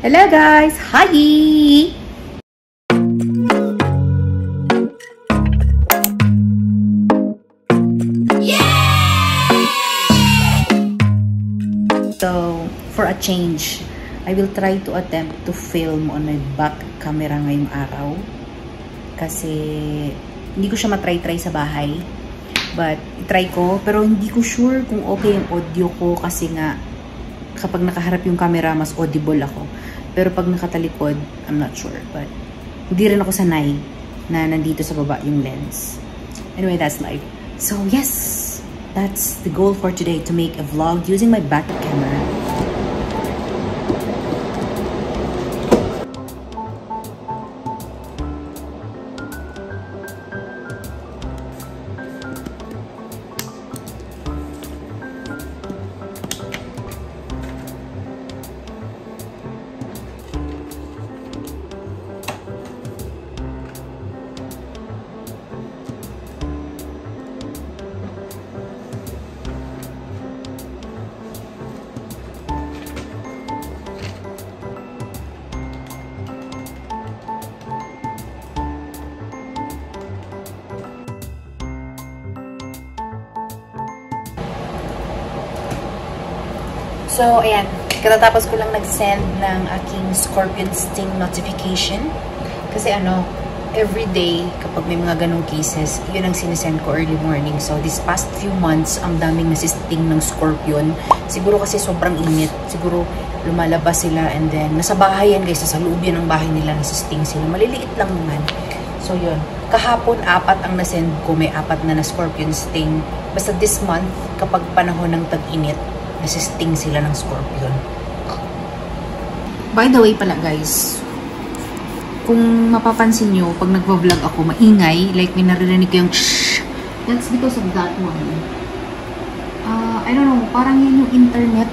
Hello guys! Hi! So, for a change, I will try to attempt to film on my back camera ngayong araw. Kasi, hindi ko siya matry-try sa bahay. But, try ko. Pero hindi ko sure kung okay yung audio ko kasi nga, kapag nakaharap yung camera, mas audible ako. Pero pag nakatalikod, I'm not sure. But, hindi rin ako sanay na nandito sa baba yung lens. Anyway, that's life. So, yes! That's the goal for today, to make a vlog using my back camera. So, ayan. Katatapos ko lang nag-send ng aking Scorpion Sting notification. Kasi ano, every day, kapag may mga ganong cases, yun ang sinesend ko early morning. So, this past few months, ang daming nasisting ng Scorpion. Siguro kasi sobrang init. Siguro lumalabas sila and then nasa bahay yan guys, sa loob yan ng bahay nila nasisting sila. Maliliit lang naman. So, yun. Kahapon, apat ang nasend ko. May apat na na Scorpion Sting. Basta this month, kapag panahon ng tag-init, nasisting sila ng scorpion. By the way pala guys, kung mapapansin nyo, pag nagvo-vlog ako, maingay, like may naririnig ko yung shhh, that's because of that one. Uh, I don't know, parang yan yung internet,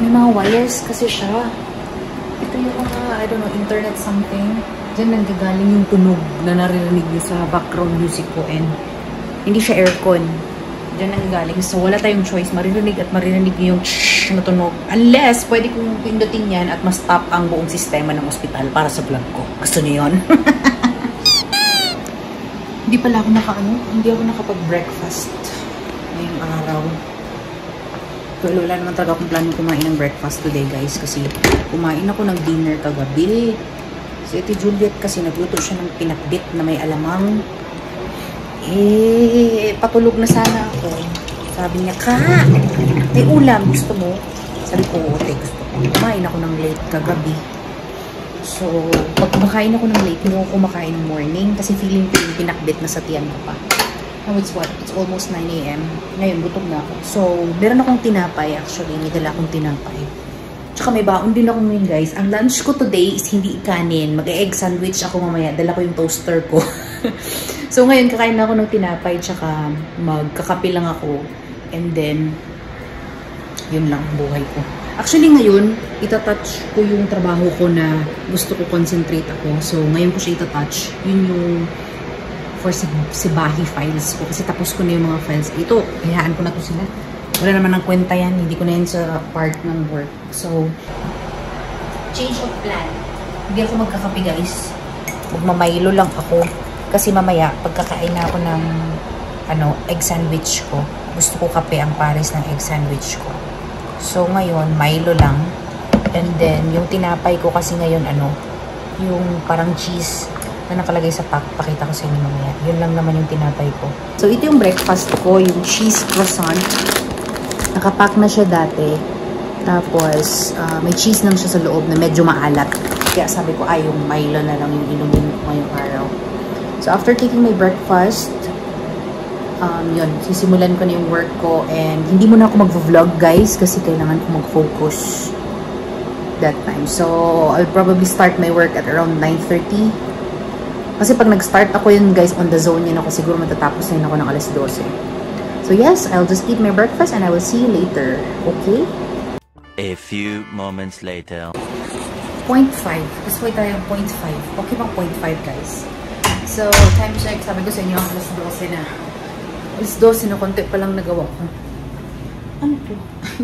may mga wires kasi siya. Ito yung mga, I don't know, internet something. Diyan nanggagaling yung tunog na naririnig nyo sa background music ko and hindi siya aircon. Diyan nanggagaling. So, wala tayong choice. Maririnig at maririnig yung shhh na tunog. Unless, pwede kong pindutin yan at ma-stop ang buong sistema ng ospital para sa vlog ko. Gusto niyo yun? hindi pala ako naka, ano, hindi ako nakapag-breakfast ngayong araw. Pero wala naman talaga akong plano kumain ng breakfast today, guys. Kasi kumain ako ng dinner kagabi. Si Ate Juliet kasi nagluto siya ng pinakbit na may alamang. Eh, patulog na sana ako. Sabi niya, ka! May ulam, gusto mo? Sabi ko, ote, gusto ko. Kumain ako ng late kagabi. So, pag kumakain ako ng late, hindi ako kumakain ng morning kasi feeling ko yung pinakbit na sa tiyan ko pa. Now it's what? It's almost 9 a.m. Ngayon, gutom na ako. So, meron akong tinapay actually. May dala akong tinapay. Tsaka may baon din ako ngayon guys. Ang lunch ko today is hindi kanin. Mag-egg sandwich ako mamaya. Dala ko yung toaster ko. so ngayon kakain na ako ng tinapay tsaka magkakape lang ako. And then, yun lang ang buhay ko. Actually ngayon, itatouch ko yung trabaho ko na gusto ko concentrate ako. So ngayon ko siya itatouch. Yun yung for si, si Bahi files ko. Kasi tapos ko na yung mga files. Ito, hayaan ko na to sila. Wala naman ng kwenta yan. Hindi ko na yan sa part ng work. So, change of plan. Hindi ako magkakape guys. Magmamaylo lang ako. Kasi mamaya, pagkakain na ako ng ano, egg sandwich ko, gusto ko kape ang pares ng egg sandwich ko. So, ngayon, Milo lang. And then, yung tinapay ko kasi ngayon, ano, yung parang cheese na nakalagay sa pack. Pakita ko sa inyo mamaya. Yun lang naman yung tinapay ko. So, ito yung breakfast ko, yung cheese croissant. Nakapack na siya dati. Tapos, uh, may cheese lang siya sa loob na medyo maalat. Kaya sabi ko, ay, yung Milo na lang yung inumin ko ngayong araw. So, after taking my breakfast, um, yun, sisimulan ko na yung work ko. And hindi mo na ako mag-vlog, guys, kasi kailangan ko mag-focus that time. So, I'll probably start my work at around 9.30. Kasi pag nag-start ako yun, guys, on the zone yun ako, siguro matatapos na yun ako ng alas 12. So, yes, I'll just eat my breakfast and I will see you later. Okay? A few moments later. 0.5. Gusto ko tayo 0.5. Okay bang 0.5, guys? So, time check. Sabi ko sa inyo, alas 12 na. Alas 12 na, konti pa lang nagawa ko. Ano to?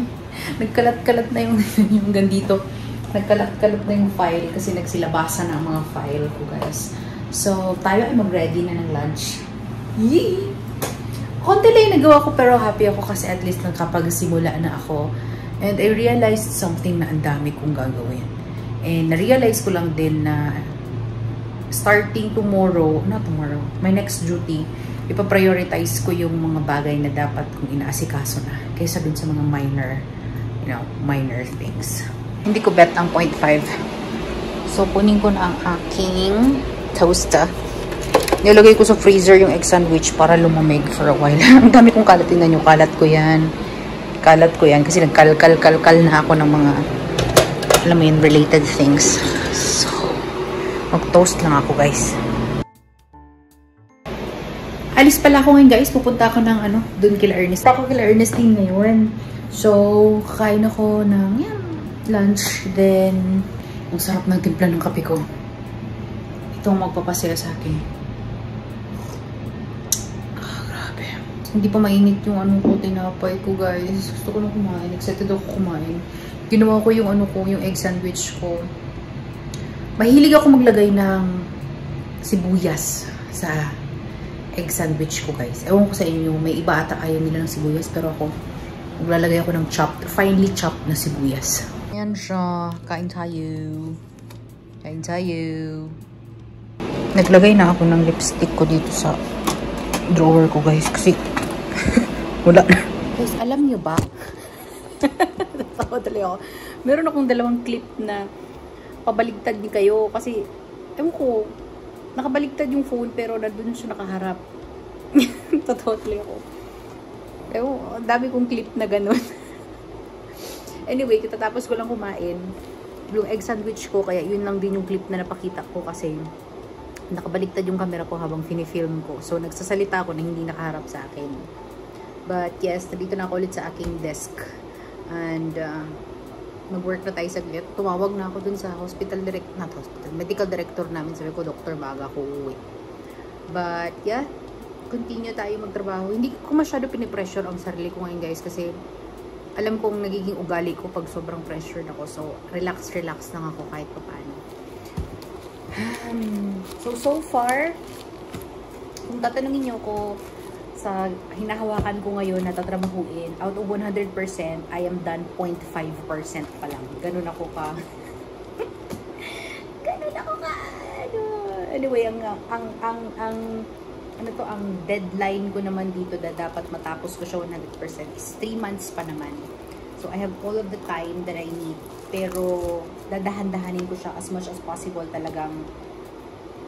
Nagkalat-kalat na yung, yung gandito. nagkalat-kalat na yung file kasi nagsilabasan na ang mga file ko guys. So, tayo ay mag-ready na ng lunch. Yee! Konti lang yung nagawa ko pero happy ako kasi at least nakapagsimula na ako. And I realized something na ang dami kong gagawin. And na-realize ko lang din na starting tomorrow, not tomorrow, my next duty, ipaprioritize ko yung mga bagay na dapat kong inaasikaso na kaysa dun sa mga minor, you know, minor things. Hindi ko bet ang 0.5. So, punin ko na ang aking toaster. Nilagay ko sa freezer yung egg sandwich para lumamig for a while. ang dami kong kalat. Tingnan nyo, kalat ko yan. Kalat ko yan kasi nagkal-kal-kal-kal na ako ng mga, alam mo yun, related things. So, mag-toast lang ako, guys. Alis pala ako ngayon, guys. Pupunta ako ng, ano, dun kila Ernest. Ako kila Ernestine ngayon. So, kain ako ng, yan, lunch. Then, ang sarap ng timpla ng kape ko. Ito ang magpapasaya sa akin. Ah, grabe. Hindi pa mainit yung ano ko, tinapay ko, guys. Gusto ko na kumain. Excited ako kumain. Ginawa ko yung ano ko, yung egg sandwich ko. Mahilig ako maglagay ng sibuyas sa egg sandwich ko, guys. Ewan ko sa inyo, may iba ata ayaw nila ng sibuyas, pero ako, maglalagay ako ng chopped, finely chopped na sibuyas. Ayan siya. Kain tayo. Kain tayo. Naglagay na ako ng lipstick ko dito sa drawer ko, guys. Kasi, wala na. Guys, alam nyo ba? Natawa tuloy ako. Meron akong dalawang clip na pabaligtad ni kayo. Kasi, ewan ko, nakabaligtad yung phone pero na dun siya nakaharap. Totoo tuloy ako. Ewan, dami kong clip na ganun. Anyway, katatapos ko lang kumain yung egg sandwich ko, kaya yun lang din yung clip na napakita ko kasi nakabaliktad yung camera ko habang finifilm ko. So, nagsasalita ako na hindi nakaharap sa akin. But yes, nandito na ako ulit sa aking desk. And, uh, mag-work na tayo saglit. Tumawag na ako dun sa hospital direct, not hospital, medical director namin. Sabi ko, Doktor, baga ako uuwi. But, yeah, continue tayo magtrabaho. Hindi ko masyado pinipressure ang sarili ko ngayon, guys, kasi alam kong nagiging ugali ko pag sobrang pressured ako. So, relax, relax lang ako kahit pa paano. Um, so, so far, kung tatanungin niyo ko sa hinahawakan ko ngayon na tatrabahuin, out of 100%, I am done 0.5% pa lang. Ganun ako ka. Ganun ako ka. Ano. Anyway, ang, ang, ang, ang, ano to, ang deadline ko naman dito na dapat matapos ko siya 100% is 3 months pa naman. So, I have all of the time that I need. Pero, dadahan-dahanin ko siya as much as possible talagang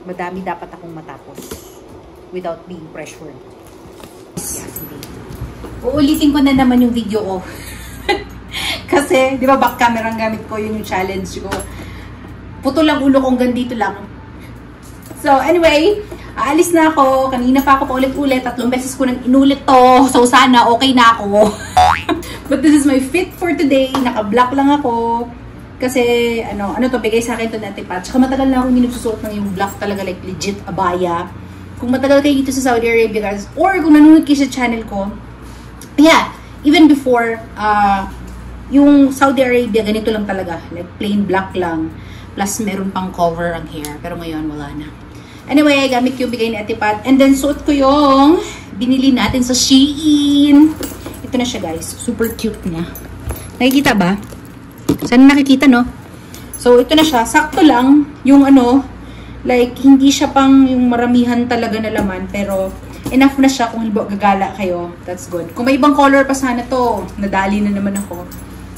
madami dapat akong matapos without being pressured. Uulitin ko na naman yung video ko. Kasi, di ba back camera ang gamit ko, yun yung challenge ko. Puto lang ulo kong ganito lang. So, anyway, aalis na ako. Kanina pa ako paulit-ulit. Tatlong beses ko nang inulit to. So, sana okay na ako. But this is my fit for today. Naka-black lang ako. Kasi, ano, ano to, bigay sa akin to natin pa. Tsaka matagal na ako hindi nagsusuot ng yung black talaga, like legit abaya. Kung matagal kayo dito sa Saudi Arabia, guys, or kung nanonood kayo sa channel ko, yeah, even before, uh, yung Saudi Arabia, ganito lang talaga. Like, plain black lang. Plus, meron pang cover ang hair. Pero ngayon, wala na. Anyway, gamit yung bigay ni Ate Pat. And then, suot ko yung binili natin sa Shein. Ito na siya, guys. Super cute niya. Nakikita ba? Sana nakikita, no? So, ito na siya. Sakto lang yung ano, like, hindi siya pang yung maramihan talaga na laman. Pero, enough na siya kung halimbawa gagala kayo. That's good. Kung may ibang color pa sana to, nadali na naman ako.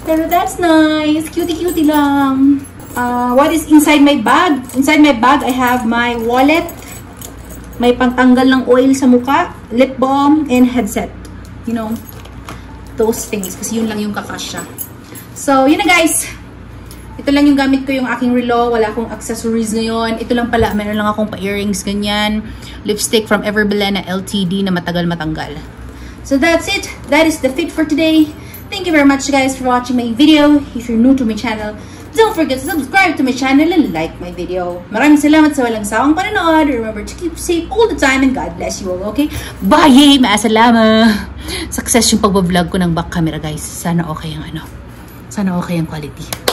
Pero that's nice. Cutie-cutie lang. Uh, what is inside my bag? Inside my bag, I have my wallet. May pantanggal ng oil sa muka, lip balm, and headset. You know, those things. Kasi yun lang yung kakasya. So, yun na guys. Ito lang yung gamit ko yung aking relo. Wala akong accessories ngayon. Ito lang pala. Meron lang akong pa-earrings ganyan. Lipstick from Everbelena LTD na matagal matanggal. So, that's it. That is the fit for today. Thank you very much guys for watching my video. If you're new to my channel, don't forget to subscribe to my channel and like my video. Maraming salamat sa walang sawang panonood. Remember to keep safe all the time and God bless you all, okay? Bye! Maasalama! Success yung pag-vlog ko ng back camera, guys. Sana okay ang ano. Sana okay ang quality.